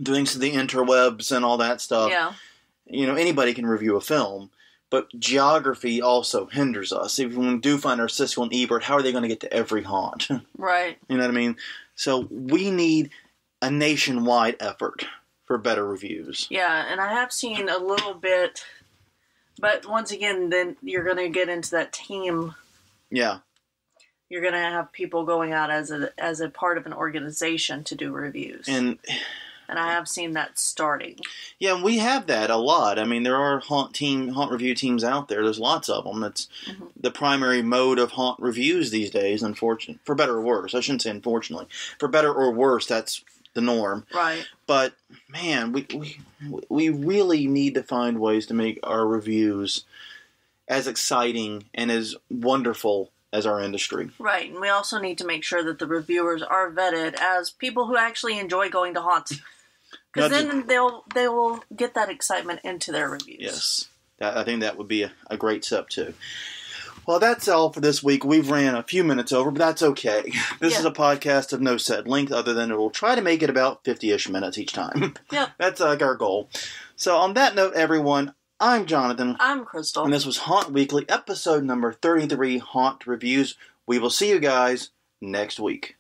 Thanks to the interwebs and all that stuff yeah, you know anybody can review a film but geography also hinders us. If we do find our Siskel and Ebert how are they going to get to every haunt? (laughs) Right. you know what I mean? So we need a nationwide effort for better reviews. Yeah, and I have seen a little bit, but once again, then you're going to get into that team. yeah. You're going to have people going out as a as a part of an organization to do reviews, and, and I have seen that starting. yeah we have that a lot I mean there are haunt team haunt review teams out there there's lots of them it's Mhm. the primary mode of haunt reviews these days unfortunately for better or worse I shouldn't say unfortunately for better or worse that's the norm Right. but man, we, we we really need to find ways to make our reviews as exciting and as wonderful as our industry. Right, and we also need to make sure that the reviewers are vetted as people who actually enjoy going to haunts, (laughs) because then they'll they will get that excitement into their reviews. Yes, that, I think that would be a, a great step too. Well, that's all for this week. We've ran a few minutes over, but that's okay. (laughs) This Yeah. is a podcast of no set length, other than we'll try to make it about fifty-ish minutes each time. (laughs) Yep. that's like our goal. So, on that note, everyone, I'm Jonathan. I'm Crystal. And this was Haunt Weekly, episode number 33 Haunt Reviews. We will see you guys next week.